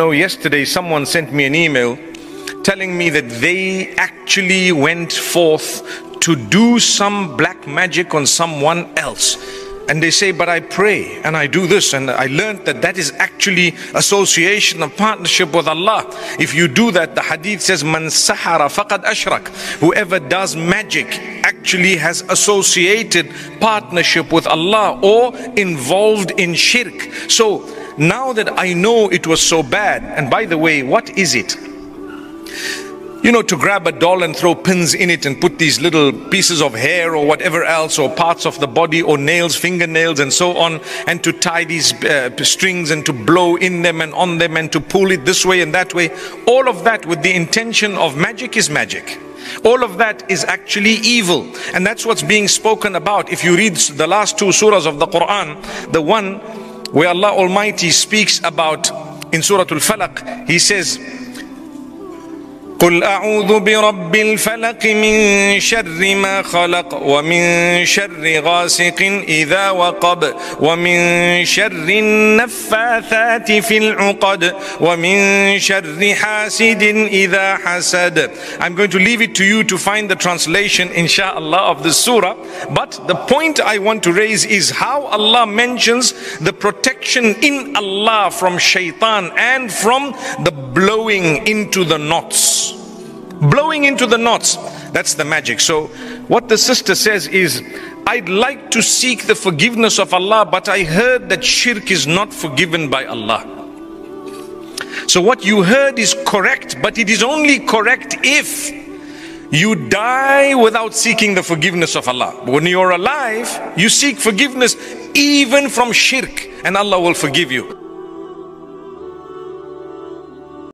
Know, yesterday someone sent me an email telling me that they actually went forth to do some black magic on someone else. And they say, but I pray and I do this. And I learned that that is actually association of partnership with Allah. If you do that, the hadith says, Man sahara faqad ashrak. Whoever does magic actually has associated partnership with Allah or involved in shirk. So now that I know it was so bad, and by the way, what is it? you know, to grab a doll and throw pins in it and put these little pieces of hair or whatever else, or parts of the body, or nails, fingernails, and so on, and to tie these uh, strings and to blow in them and on them and to pull it this way and that way. All of that with the intention of magic is magic. All of that is actually evil. And that's what's being spoken about. If you read the last two surahs of the Quran, the one where Allah Almighty speaks about in Surah Al-Falaq, He says, قل أعوذ برب الفلق من شر ما خلق ومن شر غاسق إذا وقب ومن شر النفاثات في العقد ومن شر حاسد إذا حسد I'm going to leave it to you to find the translation inshallah of the surah but the point I want to raise is how Allah mentions the protection in Allah from shaitan and from the blowing into the knots blowing into the knots. That's the magic. So, what the sister says is, I'd like to seek the forgiveness of Allah, but I heard that shirk is not forgiven by Allah. So, what you heard is correct, but it is only correct if you die without seeking the forgiveness of Allah. When you're alive, you seek forgiveness even from shirk, and Allah will forgive you.